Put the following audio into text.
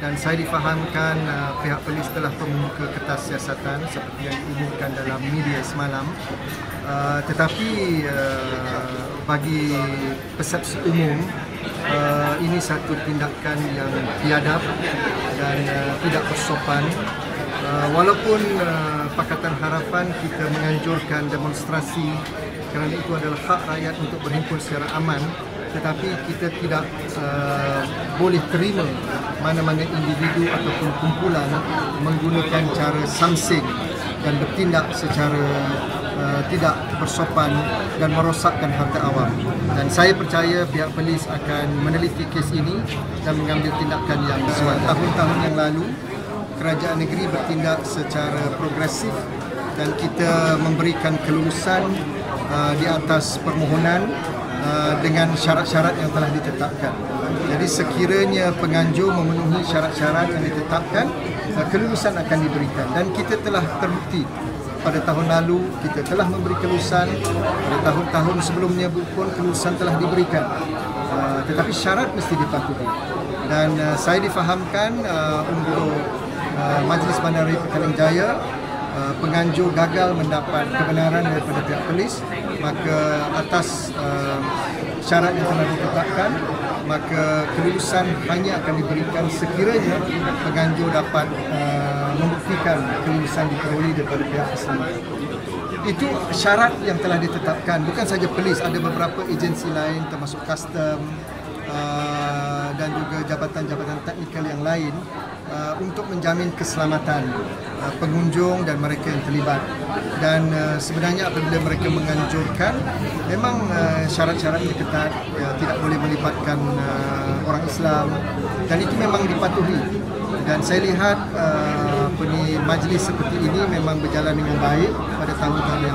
dan saya difahamkan uh, pihak polis telah membuka kertas siasatan seperti yang diumumkan dalam media semalam. Uh, tetapi uh, bagi persepsi umum uh, ini satu tindakan yang biadab dan uh, tidak bersopan. Uh, walaupun uh, Pakatan Harapan kita menganjurkan demonstrasi kerana itu adalah hak rakyat untuk berhimpun secara aman tetapi kita tidak uh, boleh terima mana-mana individu ataupun kumpulan menggunakan cara samsing dan bertindak secara uh, tidak bersopan dan merosakkan harta awam. Dan saya percaya pihak polis akan meneliti kes ini dan mengambil tindakan yang sesuai. Tahun-tahun yang lalu, kerajaan negeri bertindak secara progresif dan kita memberikan kelulusan uh, di atas permohonan Uh, dengan syarat-syarat yang telah ditetapkan. Jadi sekiranya penganjur memenuhi syarat-syarat yang ditetapkan, uh, kelulusan akan diberikan. Dan kita telah terbukti. Pada tahun lalu kita telah memberi kelulusan. Pada tahun-tahun sebelumnya pun kelulusan telah diberikan. Uh, tetapi syarat mesti dipatuhi. Dan saya difahamkan untuk Majlis Bandar Raya Petaling Jaya Uh, penganjur gagal mendapat kebenaran daripada pihak polis maka atas uh, syarat yang telah ditetapkan maka kelulusan hanya akan diberikan sekiranya penganjur dapat uh, membuktikan kelulusan diperoleh daripada pihak keselamatan itu syarat yang telah ditetapkan. Bukan saja polis ada beberapa agensi lain termasuk custom uh, dan juga jabatan-jabatan teknikal yang lain uh, untuk menjamin keselamatan uh, pengunjung dan mereka yang terlibat. Dan uh, sebenarnya apabila mereka menganjurkan, memang uh, syarat-syarat yang ketat, ya, tidak boleh melibatkan uh, orang Islam dan itu memang dipatuhi. Dan saya lihat uh, majlis seperti ini memang berjalan dengan baik pada tahun-tahun yang